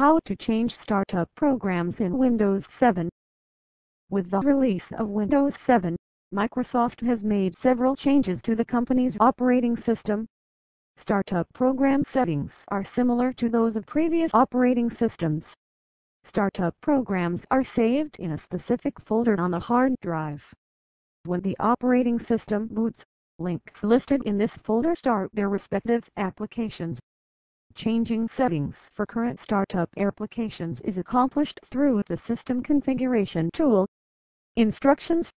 How to change startup programs in Windows 7 With the release of Windows 7, Microsoft has made several changes to the company's operating system. Startup program settings are similar to those of previous operating systems. Startup programs are saved in a specific folder on the hard drive. When the operating system boots, links listed in this folder start their respective applications. Changing settings for current startup applications is accomplished through the System Configuration tool. Instructions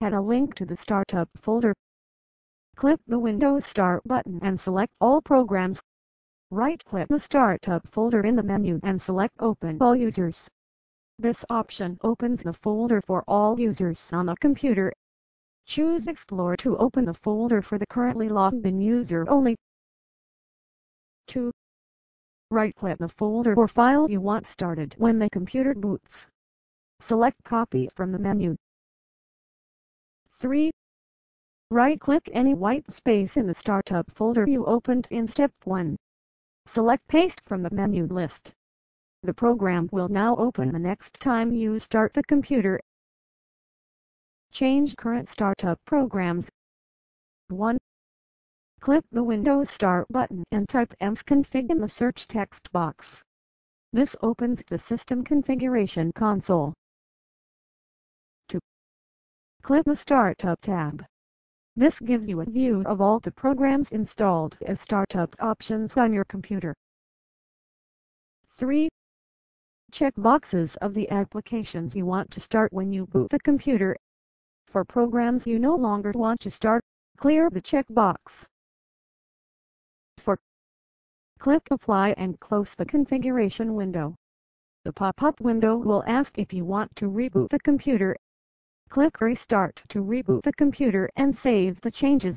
Add a link to the startup folder. Click the Windows Start button and select all programs. Right-click the Startup folder in the menu and select Open All Users. This option opens the folder for all users on the computer Choose Explore to open the folder for the currently logged in user only. 2. Right-click the folder or file you want started when the computer boots. Select Copy from the menu. 3. Right-click any white space in the startup folder you opened in Step 1. Select Paste from the menu list. The program will now open the next time you start the computer Change current startup programs. 1. Click the Windows Start button and type msconfig in the search text box. This opens the System Configuration console. 2. Click the Startup tab. This gives you a view of all the programs installed as startup options on your computer. 3. Check boxes of the applications you want to start when you boot the computer for programs you no longer want to start, clear the checkbox. 4. Click Apply and close the configuration window. The pop-up window will ask if you want to reboot the computer. Click Restart to reboot the computer and save the changes.